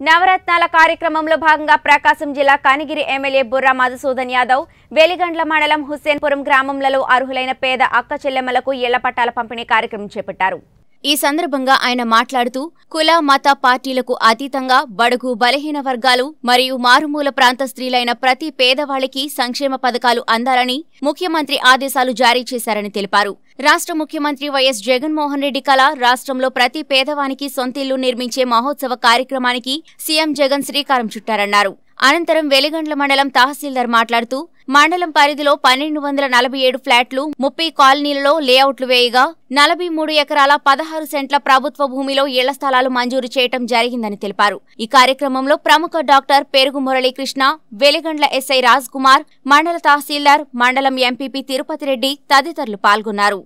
నవరత్నాల కార్యక్రమంలో భాగంగా ప్రకాశం జిల్లా కనిగిరి ఎమ్మెల్యే బుర్రా మధుసూదన్ యాదవ్ వెలిగండ్ల మండలం హుస్సేన్పురం గ్రామంలో అర్హులైన పేద అక్క చెల్లెమ్మలకు ఇళ్ళ పట్టాల పంపిణీ కార్యక్రమం చేపట్టారు. ఈ సందర్భంగా ఆయన మాట్లాడుతూ కుల మత పార్టీలకు అతీతంగా బడుగు బలహీన వర్గాలు మరియు మారుమూల ప్రాంత స్త్రీలైన ప్రతి పేదవాళ్ళకి సంక్షేమ పథకాలు అందాలని ముఖ్యమంత్రి ఆదేశాలు జారీ చేశారని తెలిపారు. రాష్ట్ర ముఖ్యమంత్రి వైఎస్ జగన్మోహన్ రెడ్డి కళ రాష్ట్రంలో ప్రతి పేదవానికి సొంతిల్లు నిర్మించే మహోత్సవ కార్యక్రమానికి సీఎం జగన్ శ్రీకారం చుట్టారన్నారు. అనంతరం వెలిగండ్ల మండలం తహసీల్దార్ మాట్లాడుతూ మండలం పరిధిలో పన్నెండు వందల నలభై ఏడు ఫ్లాట్లు ముప్పై కాలనీలలో లేఅవుట్లు వేయగా నలభై మూడు ఎకరాల పదహారు సెంట్ల ప్రభుత్వ భూమిలో ఇళ్ళ స్థలాలు మంజూరు చేయటం జరిగిందని తెలిపారు. ఈ కార్యక్రమంలో ప్రముఖ డాక్టర్ పెరుగు మురళీకృష్ణ వెలిగండ్ల ఎస్ఐ రాజ్ కుమార్ మండల తహసీల్దార్ మండలం ఎంపీపీ తిరుపతి రెడ్డి తదితరులు పాల్గొన్నారు.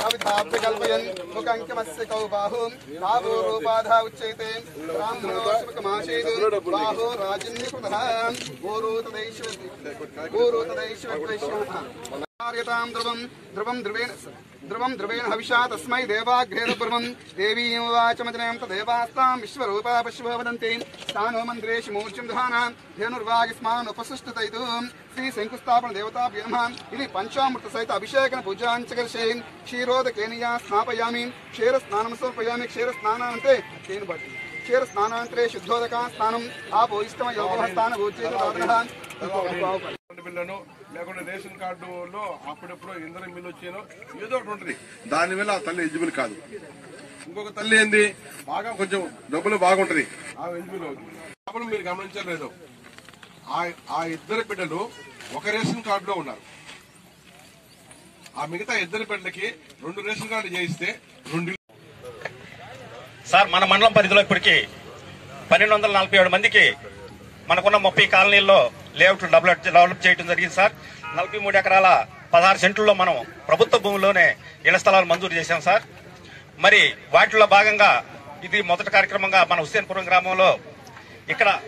कविधाभ्यकल्पयन्मुकङ्कमस्य बाहुं रावो रूपाधा उच्यते ब्राह्मणोऽशुकमासीत् बाहो राजन्यकृतः गोरो तदैश्व गोरो तदैश्व కార్యతాం ధ్రువం ధ్రువం ధ్రువేణ ధ్రువం ధ్రువేణ హవిషా తస్మై దేవాగ్రేణ బ్రువం దేవీం వాచమజనయం తదేవాస్తాం విశ్వరూపా పశ్వ వదంతి స్థానో మంత్రేషు మూర్ఛం దహానా ధేనుర్వాగిస్మాన్ ఉపసృష్టతైతు శ్రీ శంకుస్థాపన దేవతాభ్య నమః ఇది పంచామృత సహిత అభిషేకన పూజాంచకర్షే క్షీరోదకేనియా స్నాపయామి క్షీర స్నానం సమర్పయామి క్షీర స్నానం అంటే తేను బట్టి క్షీర స్నానాంతరే శుద్ధోదక స్నానం ఆపో ఇష్టమ యోగ స్థాన భూచేత బిల్లును లేకుంటే రేషన్ కార్డులో అప్పుడెప్పుడు ఇంధనం బిల్లు వచ్చాను ఏదో ఒకటి ఉంటుంది. దాని వల్ల ఆ తల్లి ఎలిజిబుల్ కాదు. ఇంకొక తల్లి ఏంది? బాగా కొంచెం డబ్బులు బాగుంటది. ఆ ఎలిజిబుల్ అవుతుంది. మీరు గమనించలేదు. ఆ ఆ ఇద్దరు బిడ్డలు ఒక రేషన్ కార్డులో ఉన్నారు. ఆ మిగతా ఇద్దరు బిడ్డలకి రెండు రేషన్ కార్డు చేయిస్తే రెండు సార్ మన మండలం పరిధిలో ఇప్పటికి పన్నెండు వందల నలభై ఏడు మందికి మనకున్న ముప్పై కాలనీల్లో లేఅవుట్ డెవలప్ డెవలప్ చేయడం జరిగింది సార్. నలభై మూడు ఎకరాల పదహారు సెంట్లలో మనం ప్రభుత్వ భూమిలోనే ఇళ్ళ స్థలాలు మంజూరు చేశాం సార్. మరి వాటిలో భాగంగా ఇది మొదటి కార్యక్రమంగా మన హుస్సేన్పురం గ్రామంలో ఇక్కడ